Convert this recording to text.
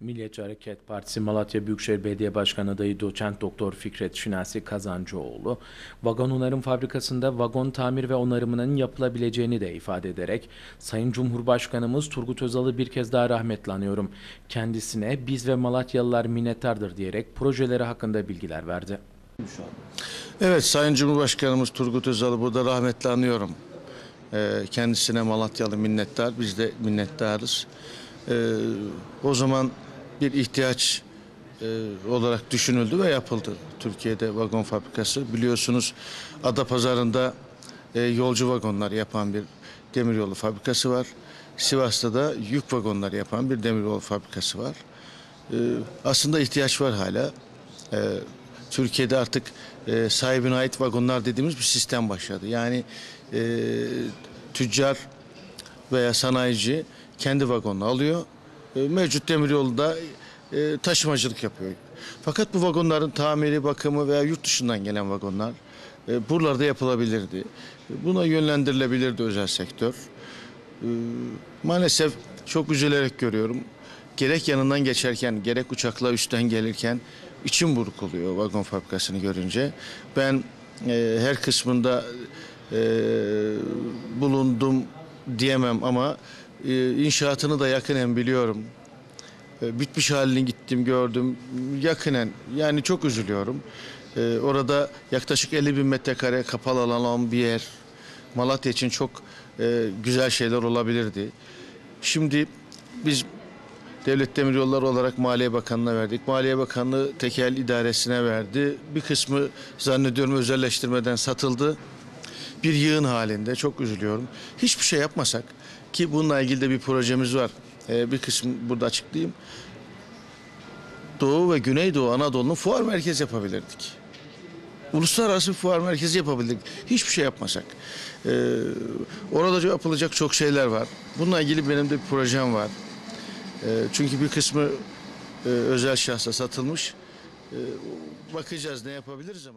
Milliyetçi Hareket Partisi Malatya Büyükşehir Belediye Başkanı adayı doçent doktor Fikret Şinasi Kazancıoğlu, vagon onarım fabrikasında vagon tamir ve onarımının yapılabileceğini de ifade ederek, Sayın Cumhurbaşkanımız Turgut Özal'ı bir kez daha rahmetle anıyorum. Kendisine biz ve Malatyalılar minnettardır diyerek projeleri hakkında bilgiler verdi. Evet Sayın Cumhurbaşkanımız Turgut Özal'ı burada rahmetle anıyorum. Ee, kendisine Malatyalı minnettar, biz de minnettarız. Ee, o zaman bir ihtiyaç e, olarak düşünüldü ve yapıldı. Türkiye'de vagon fabrikası. Biliyorsunuz Adapazarı'nda e, yolcu vagonlar yapan bir demiryolu fabrikası var. Sivas'ta da yük vagonları yapan bir demiryolu fabrikası var. Ee, aslında ihtiyaç var hala. Ee, Türkiye'de artık e, sahibine ait vagonlar dediğimiz bir sistem başladı. Yani e, tüccar veya sanayici kendi vagonunu alıyor. E, mevcut demiryolunda e, taşımacılık yapıyor. Fakat bu vagonların tamiri, bakımı veya yurt dışından gelen vagonlar e, buralarda yapılabilirdi. Buna yönlendirilebilirdi özel sektör. Maalesef çok üzülerek görüyorum. Gerek yanından geçerken, gerek uçakla üstten gelirken içim buruk oluyor vagon fabrikasını görünce. Ben e, her kısmında e, bulundum diyemem ama inşaatını da yakinen biliyorum. E, bitmiş halini gittim gördüm yakinen yani çok üzülüyorum. E, orada yaklaşık 50 bin metrekare kapalı alan olan bir yer. Malatya için çok e, güzel şeyler olabilirdi. Şimdi biz Devlet Demiryolları olarak Maliye Bakanlığı'na verdik. Maliye Bakanlığı tekel idaresine verdi. Bir kısmı zannediyorum özelleştirmeden satıldı. Bir yığın halinde çok üzülüyorum. Hiçbir şey yapmasak ki bununla ilgili de bir projemiz var. Ee, bir kısmı burada açıklayayım. Doğu ve Güneydoğu Anadolu'nun fuar merkezi yapabilirdik. Uluslararası fuar merkezi yapabilirdik. Hiçbir şey yapmasak. Ee, orada yapılacak çok şeyler var. Bununla ilgili benim de bir projem var. Ee, çünkü bir kısmı e, özel şahsa satılmış. Ee, bakacağız ne yapabiliriz ama.